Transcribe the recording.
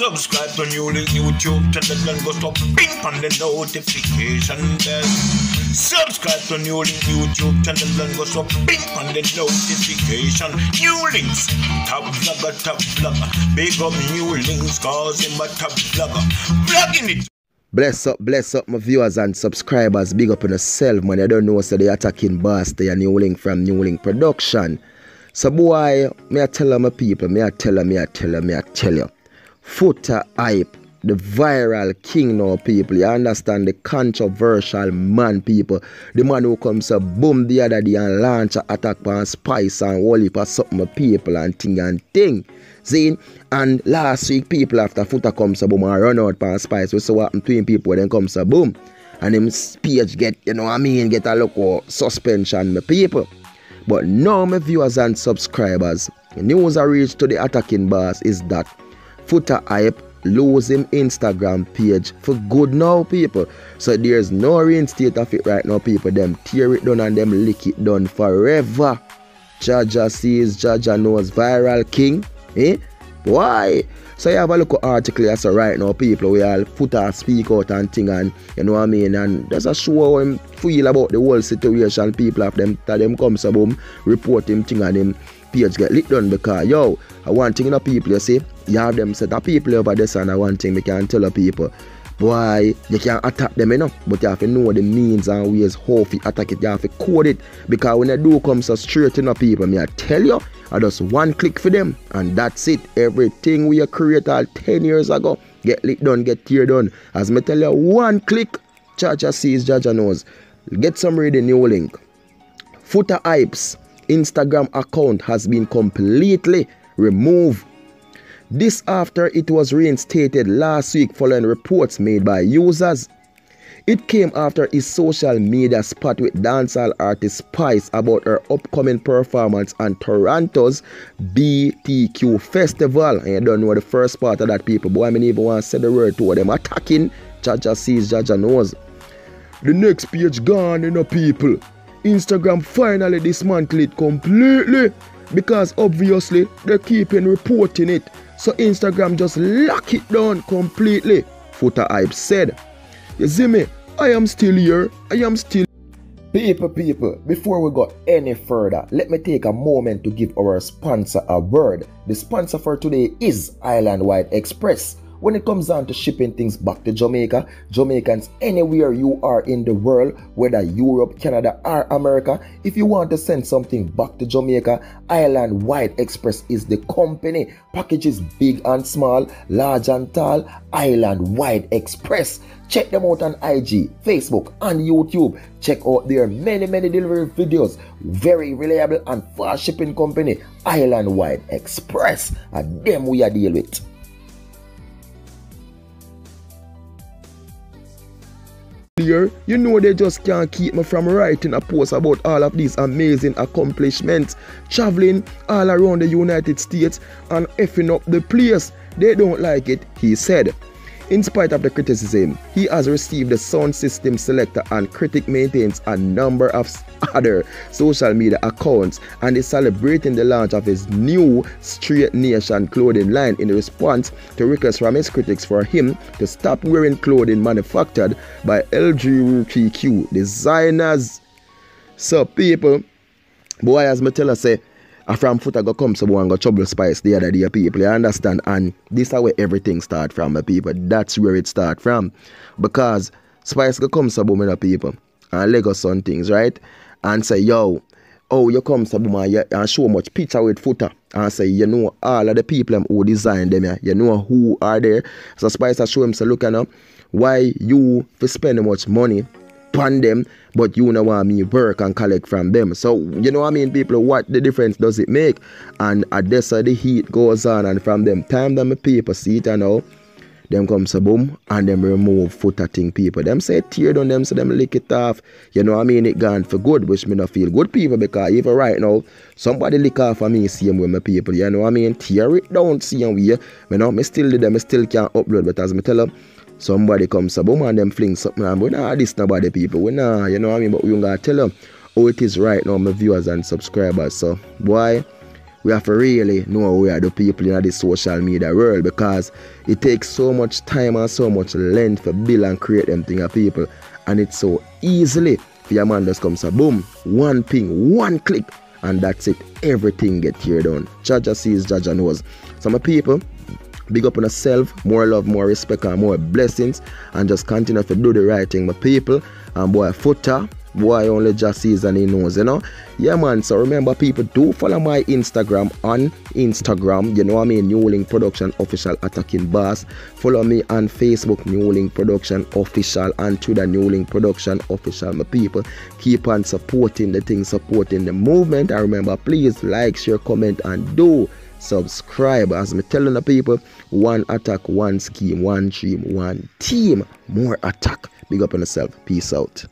Subscribe to Newly YouTube channel and go stop ping on the notification bell. Subscribe to Newly YouTube channel and go stop ping on the notification. New links, top vlogger, top vlogger. Big up new links, cause him a top vlogger. Vlogging it. Bless up, bless up my viewers and subscribers. Big up on yourself, man. I don't know so the attacking boss, the new link from New Link Production. So boy, me I tell them my people, me I tell me I tell me I tell you. Foota hype, the viral king now people. You understand the controversial man people. The man who comes a boom the other day and launch a attack on spice and heap of something people and thing and thing. See? And last week people after Foota comes a boom and run out on spice. We saw what happened to him people then comes a boom. And him page get, you know what I mean, get a look suspension my people. But now my viewers and subscribers, news I reached to the attacking boss is that Foota Hype lose him Instagram page for good now people. So there's no reinstate of it right now people. Them tear it down and them lick it down forever. Jah Jah sees, Jah Jah knows viral king. Eh? Why? So you have a look at article that's so right now people we all put a speak out and thing and you know what I mean and there's a show how him feel about the whole situation people have them tell them come so boom report him thing and him page get lit down because yo I want thing in the people you see you have them set of people over this and I want thing we can tell the people boy, you can't attack them, you know, but you have to know the means and ways how to attack it. You have to code it because when they do come so straight the people, me I tell you, I just one click for them and that's it. Everything we create all 10 years ago, get lit done, get tear done. As me tell you, one click, Jah Jah sees, Jah Jah knows. Get some ready new link. Foota Hypes Instagram account has been completely removed this after it was reinstated last week following reports made by users. It came after his social media spat with dancehall artist Spice about her upcoming performance on Toronto's BTQ Festival. And you don't know the first part of that people, boy, I mean even want to say the word to them attacking. Jah Jah sees, Jah Jah knows. The next page gone, you know, people. Instagram finally dismantled it completely because obviously they're keeping reporting it. So Instagram just lock it down completely. Foota Hype said. You see me? I am still here. I am still People, people, before we go any further, let me take a moment to give our sponsor a word. The sponsor for today is Island Wide Express. When it comes down to shipping things back to Jamaica, Jamaicans anywhere you are in the world, whether Europe, Canada, or America, if you want to send something back to Jamaica, Island Wide Express is the company. Packages big and small, large and tall, Island Wide Express. Check them out on IG, Facebook, and YouTube. Check out their many, many delivery videos. Very reliable and fast shipping company, Island Wide Express. And them we are deal with. You know they just can't keep me from writing a post about all of these amazing accomplishments, traveling all around the United States and effing up the place. They don't like it, he said. In spite of the criticism, he has received the sound system selector and critic maintains a number of other social media accounts and is celebrating the launch of his new Straight Nation clothing line in response to requests from his critics for him to stop wearing clothing manufactured by LGBTQ designers. So people, boy as tell us say from foot I go come someone go trouble spice the other day people you understand? And this is where everything start from my people. That's where it start from. Because spice go come some people. And leg us on things right? And say yo oh you come some and, and show much picture with Foota and say you know all of the people who design them yeah, you know who are there so spice I show him say look you know why you for spend much money upon them, but you know want me work and collect from them. So you know what I mean, people, what the difference does it make? And at this the heat goes on and from them time them people see it and now them comes a boom and them remove Foota thing people. Them say tear down them so them lick it off. You know what I mean? It gone for good, which me not feel good people because even right now, somebody lick off of me same way my people. You know what I mean? Tear it down same way. You know, me still did them, me still can't upload, but as me tell them, Somebody comes up, boom, and them fling something and we nah this nobody people. We're not, you know what I mean? But we gonna tell them how it is right now, my viewers and subscribers. So why? We have to really know we are the people in the social media world because it takes so much time and so much length to build and create them thing of people. And it's so easily for your man just comes a boom one ping one click and that's it. Everything get here done Jah Jah sees Jah Jah knows. Some people big up on yourself more love more respect and more blessings and just continue to do the right thing my people and boy Foota boy only just sees and he knows, you know. Yeah, man. So remember, people, do follow my Instagram on Instagram. You know what I mean? New Link Production Official Attacking Boss. Follow me on Facebook, New Link Production Official, and Twitter, New Link Production Official. My people, keep on supporting the thing, supporting the movement. And remember, please like, share, comment, and do subscribe. As me telling the people one attack one scheme one dream one team. More attack. Big up on yourself. Peace out